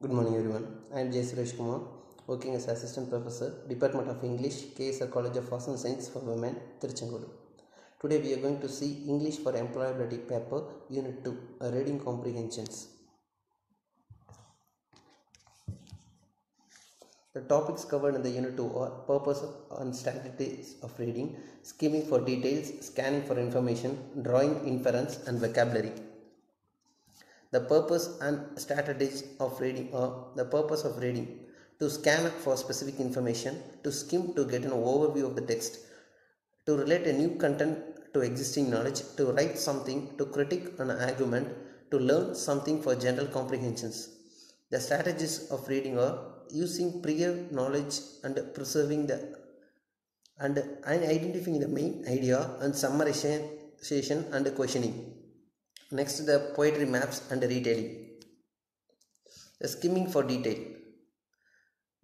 Good morning, everyone. I am J. Sureesh Kumar, working as Assistant Professor, Department of English, KSR College of Arts and Science for Women, Tiruchengodu. Today, we are going to see English for Employability paper, Unit 2, uh, Reading Comprehensions. The topics covered in the Unit 2 are purpose and strategies of reading, skimming for details, scanning for information, drawing inference, and vocabulary. The purpose and strategies of reading are the purpose of reading to scan for specific information, to skim to get an overview of the text, to relate a new content to existing knowledge, to write something, to critique an argument, to learn something for general comprehensions. The strategies of reading are using prior knowledge and preserving the and, and identifying the main idea and summarization and questioning. Next, the poetry maps and retelling. The skimming for detail.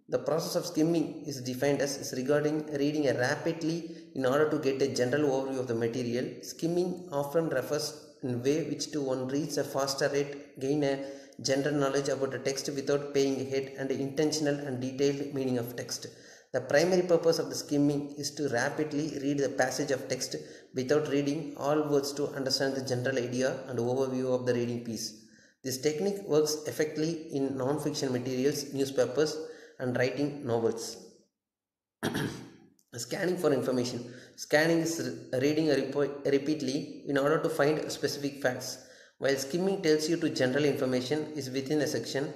The process of skimming is defined as is regarding reading rapidly in order to get a general overview of the material. Skimming often refers in way which to one reads a faster rate, gain a general knowledge about a text without paying heed and intentional and detailed meaning of text. The primary purpose of the skimming is to rapidly read the passage of text without reading all words to understand the general idea and overview of the reading piece. This technique works effectively in non-fiction materials, newspapers, and writing novels. Scanning for information. Scanning is reading repeatedly in order to find specific facts. While skimming tells you to general information is within a section,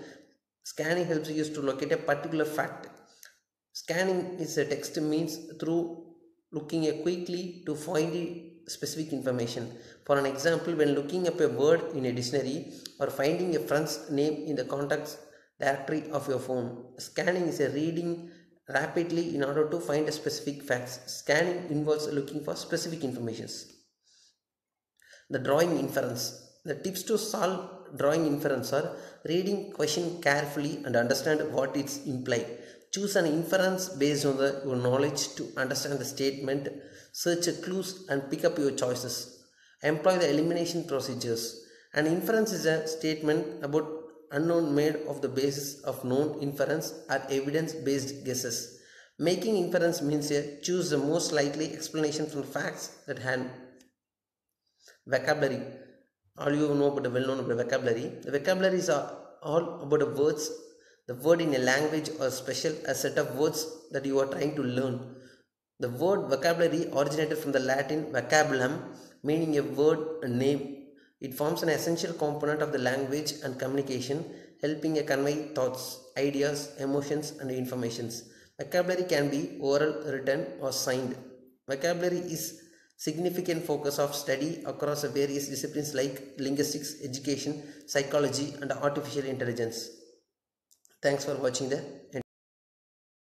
scanning helps you to locate a particular fact. Scanning is a text means through looking quickly to find specific information. For an example, when looking up a word in a dictionary or finding a friend's name in the contacts directory of your phone, scanning is a reading rapidly in order to find a specific facts. Scanning involves looking for specific informations. The drawing inference. The tips to solve drawing inference are reading question carefully and understand what it's implied. Choose an inference based on the, your knowledge to understand the statement. Search clues and pick up your choices. Employ the elimination procedures. An inference is a statement about unknown made of the basis of known inference or evidence based guesses. Making inference means a choose the most likely explanation from facts at hand. Vocabulary. All you know about the well known vocabulary. The vocabularies are all about the words. The word in a language or special a set of words that you are trying to learn. The word vocabulary originated from the Latin vocabulum, meaning a word, a name, it forms an essential component of the language and communication, helping to convey thoughts, ideas, emotions, and informations. Vocabulary can be oral, written, or signed. Vocabulary is significant focus of study across various disciplines like linguistics, education, psychology, and artificial intelligence. Thanks for watching the